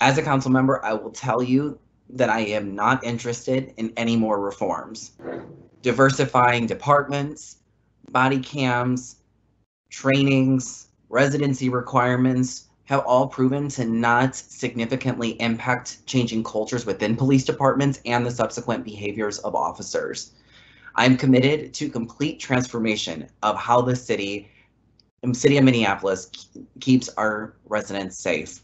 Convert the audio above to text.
As a council member, I will tell you that I am not interested in any more reforms. Diversifying departments, body cams, trainings, residency requirements have all proven to not significantly impact changing cultures within police departments and the subsequent behaviors of officers. I'm committed to complete transformation of how the city, city of Minneapolis keeps our residents safe.